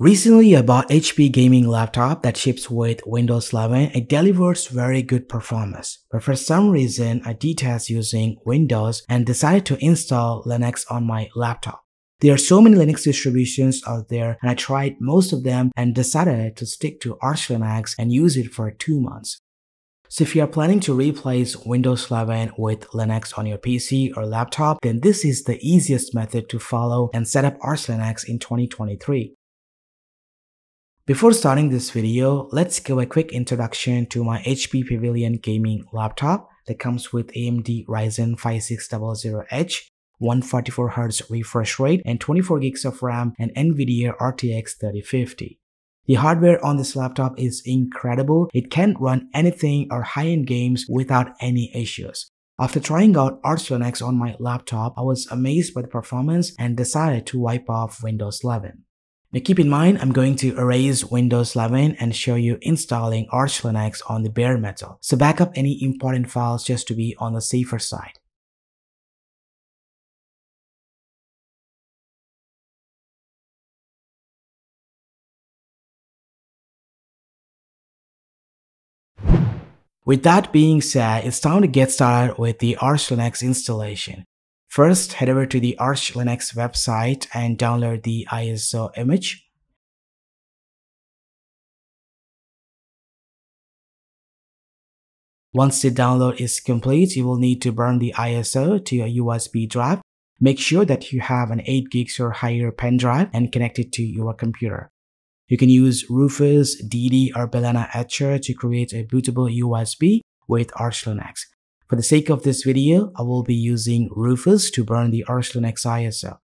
Recently, I bought HP gaming laptop that ships with Windows 11. It delivers very good performance. But for some reason, I detest using Windows and decided to install Linux on my laptop. There are so many Linux distributions out there and I tried most of them and decided to stick to Arch Linux and use it for two months. So if you are planning to replace Windows 11 with Linux on your PC or laptop, then this is the easiest method to follow and set up Arch Linux in 2023. Before starting this video, let's give a quick introduction to my HP Pavilion gaming laptop that comes with AMD Ryzen 5600H 144Hz refresh rate and 24 gigs of RAM and NVIDIA RTX 3050. The hardware on this laptop is incredible. It can run anything or high-end games without any issues. After trying out Arch Linux on my laptop, I was amazed by the performance and decided to wipe off Windows 11. Now keep in mind, I'm going to erase Windows 11 and show you installing Arch Linux on the bare metal. So back up any important files just to be on the safer side. With that being said, it's time to get started with the Arch Linux installation. First, head over to the Arch Linux website and download the ISO image. Once the download is complete, you will need to burn the ISO to a USB drive. Make sure that you have an 8 gigs or higher pen drive and connect it to your computer. You can use Rufus, DD, or Balena Etcher to create a bootable USB with Arch Linux. For the sake of this video, I will be using Rufus to burn the Arch Linux ISO.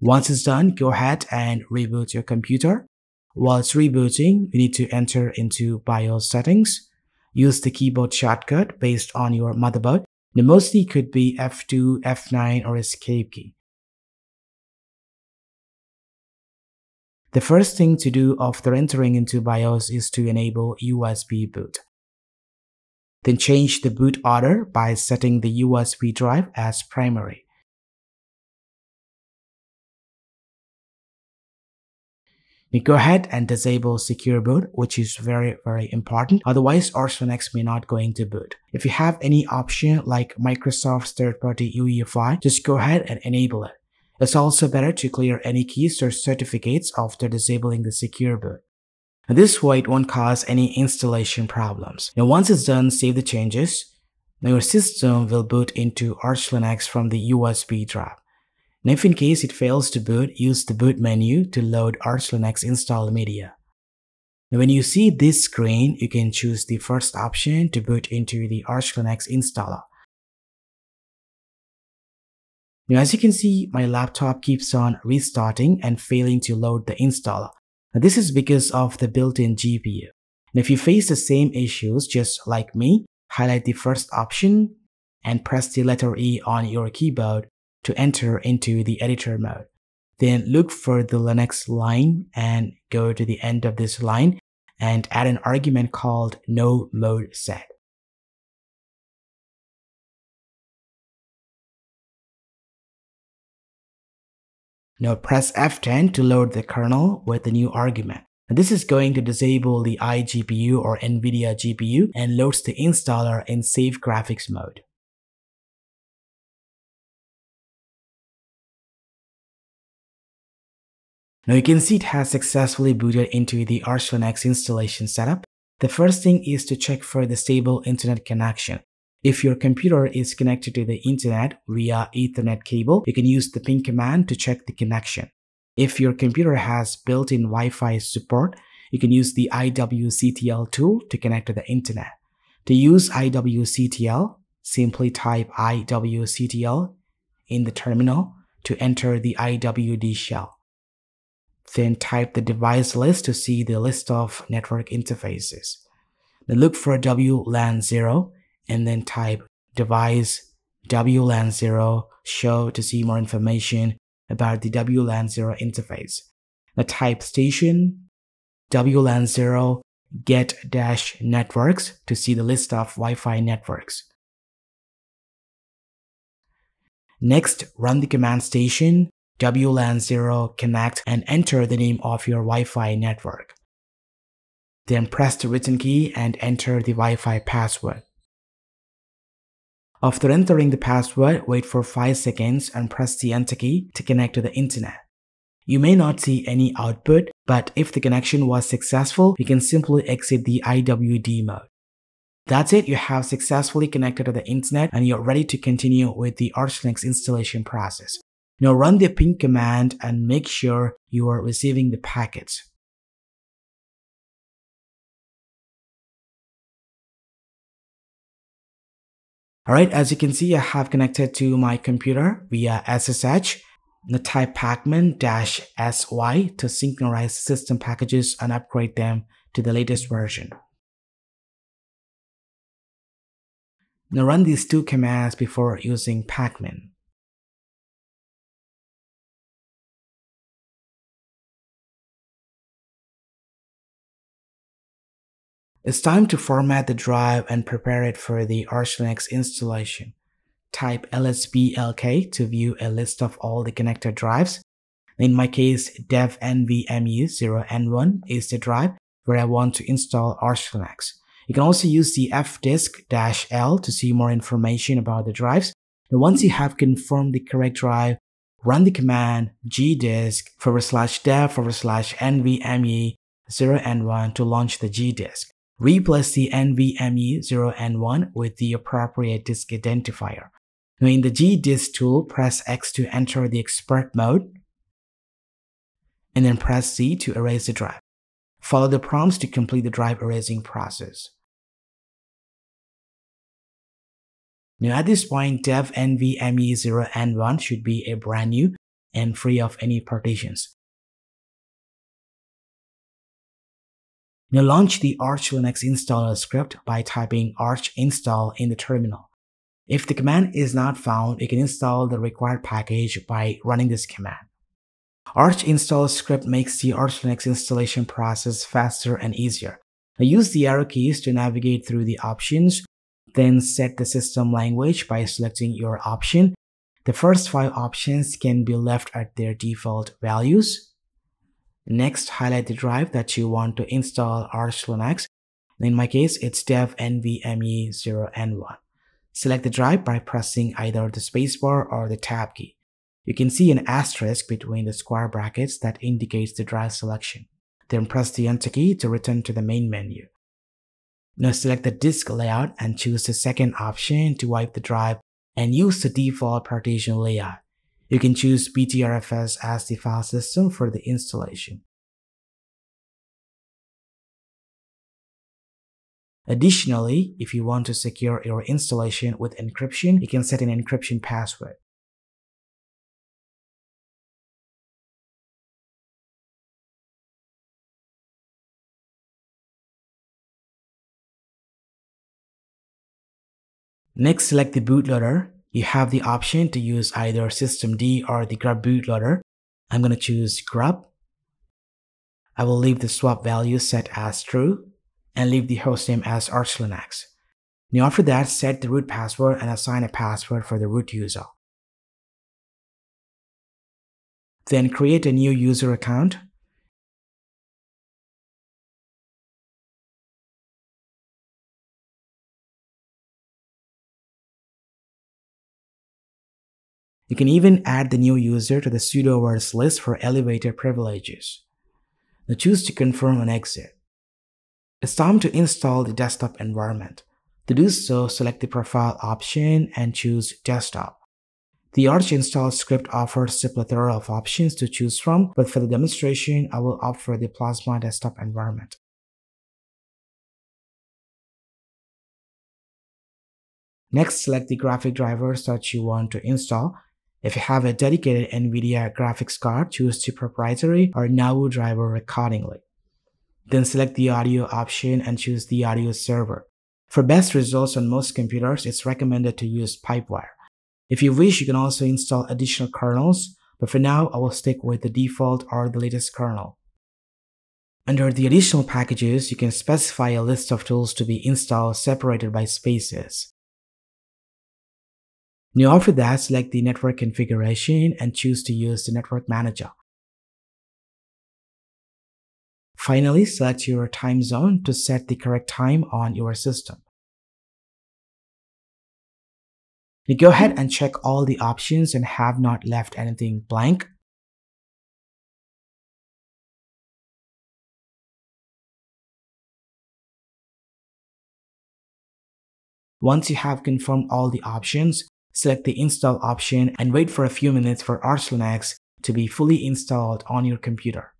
Once it's done, go ahead and reboot your computer. While it's rebooting, you need to enter into BIOS settings. Use the keyboard shortcut based on your motherboard. The mostly could be F2, F9 or escape key. The first thing to do after entering into BIOS is to enable USB boot. Then change the boot order by setting the USB drive as primary. Go ahead and disable secure boot, which is very, very important. Otherwise, Arch Linux may not going to boot. If you have any option like Microsoft's third-party UEFI, just go ahead and enable it. It's also better to clear any keys or certificates after disabling the secure boot. this way, it won't cause any installation problems. Now, once it's done, save the changes. Now, your system will boot into Arch Linux from the USB drive. And if in case it fails to boot, use the boot menu to load Arch Linux install media. Now when you see this screen, you can choose the first option to boot into the Arch Linux installer. Now as you can see, my laptop keeps on restarting and failing to load the installer. Now this is because of the built-in GPU. And if you face the same issues just like me, highlight the first option and press the letter E on your keyboard to enter into the editor mode. Then look for the Linux line and go to the end of this line and add an argument called nomodeset. Now press F10 to load the kernel with the new argument. This is going to disable the iGPU or NVIDIA GPU and loads the installer in safe graphics mode. Now you can see it has successfully booted into the Arch Linux installation setup. The first thing is to check for the stable internet connection. If your computer is connected to the internet via ethernet cable, you can use the ping command to check the connection. If your computer has built-in Wi-Fi support, you can use the IWCTL tool to connect to the internet. To use IWCTL, simply type IWCTL in the terminal to enter the IWD shell. Then type the device list to see the list of network interfaces. Then look for WLAN 0 and then type device WLAN 0 show to see more information about the WLAN 0 interface. The type station WLAN 0 get dash networks to see the list of Wi-Fi networks. Next, run the command station WLAN 0 connect and enter the name of your Wi-Fi network. Then press the return key and enter the Wi-Fi password. After entering the password, wait for 5 seconds and press the enter key to connect to the internet. You may not see any output, but if the connection was successful, you can simply exit the IWD mode. That's it, you have successfully connected to the internet and you're ready to continue with the Arch Linux installation process. Now run the ping command and make sure you are receiving the packets. Alright, as you can see, I have connected to my computer via SSH the type pacman-sy to synchronize system packages and upgrade them to the latest version. Now run these two commands before using pacman. It's time to format the drive and prepare it for the Arch Linux installation type lsblk to view a list of all the connected drives. In my case, dev nvme0n1 is the drive where I want to install Arch Linux. You can also use the fdisk-l to see more information about the drives. And once you have confirmed the correct drive, run the command gdisk forward slash dev forward slash nvme0n1 to launch the gdisk. Replace the NVMe0N1 with the appropriate disk identifier. Now in the gdisk tool, press X to enter the expert mode, and then press Z to erase the drive. Follow the prompts to complete the drive erasing process. Now at this point, dev NVMe0N1 should be a brand new and free of any partitions. Now launch the Arch Linux installer script by typing arch install in the terminal. If the command is not found, you can install the required package by running this command. Arch install script makes the Arch Linux installation process faster and easier. Now use the arrow keys to navigate through the options, then set the system language by selecting your option. The first five options can be left at their default values. Next, highlight the drive that you want to install Arch Linux. In my case, it's dev nvme0n1. Select the drive by pressing either the spacebar or the tab key. You can see an asterisk between the square brackets that indicates the drive selection. Then press the enter key to return to the main menu. Now select the disk layout and choose the second option to wipe the drive and use the default partition layout. You can choose BTRFS as the file system for the installation. Additionally, if you want to secure your installation with encryption, you can set an encryption password. Next, select the bootloader. You have the option to use either systemd or the grub bootloader. I'm going to choose grub. I will leave the swap value set as true and leave the hostname as archlinux. Now after that, set the root password and assign a password for the root user. Then create a new user account. You can even add the new user to the sudoers list for elevator privileges. Now choose to confirm and exit. It's time to install the desktop environment. To do so, select the profile option and choose desktop. The Arch install script offers a plethora of options to choose from, but for the demonstration, I will opt for the Plasma desktop environment. Next, select the graphic drivers that you want to install. If you have a dedicated NVIDIA graphics card, choose the proprietary or Nouveau driver accordingly. Then select the audio option and choose the audio server. For best results on most computers, it's recommended to use Pipewire. If you wish, you can also install additional kernels, but for now, I will stick with the default or the latest kernel. Under the additional packages, you can specify a list of tools to be installed separated by spaces. Now after that, select the network configuration and choose to use the network manager. Finally, select your time zone to set the correct time on your system. You go ahead and check all the options and have not left anything blank. Once you have confirmed all the options, select the install option and wait for a few minutes for Arch Linux to be fully installed on your computer.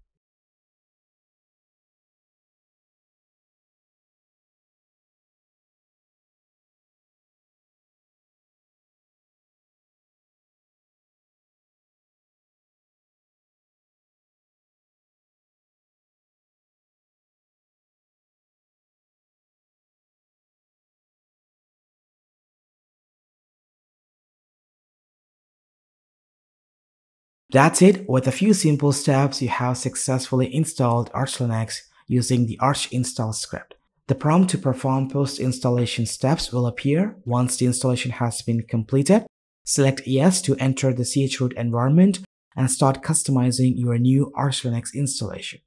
That's it, with a few simple steps you have successfully installed Arch Linux using the Arch install script. The prompt to perform post-installation steps will appear once the installation has been completed. Select Yes to enter the chroot environment and start customizing your new Arch Linux installation.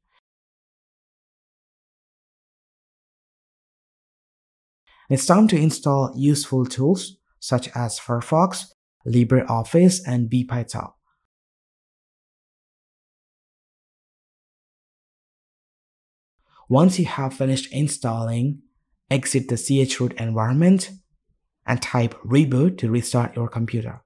It's time to install useful tools such as Firefox, LibreOffice, and BPython. Once you have finished installing, exit the chroot environment and type reboot to restart your computer.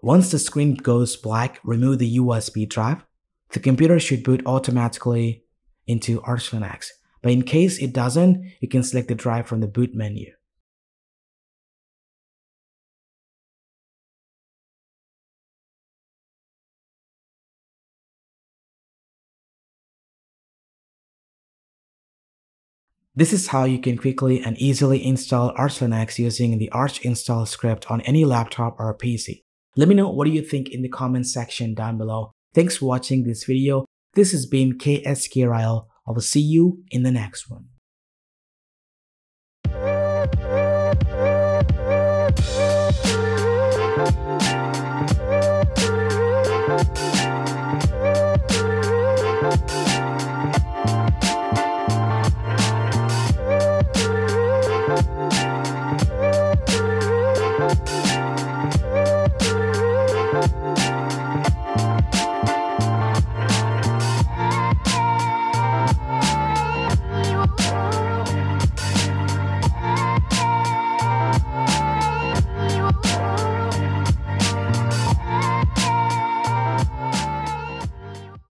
Once the screen goes black, remove the USB drive. The computer should boot automatically into Arch Linux. But in case it doesn't, you can select the drive from the boot menu. This is how you can quickly and easily install Arch Linux using the Arch install script on any laptop or PC. Let me know what do you think in the comment section down below. Thanks for watching this video. This has been KSK Royal. I will see you in the next one.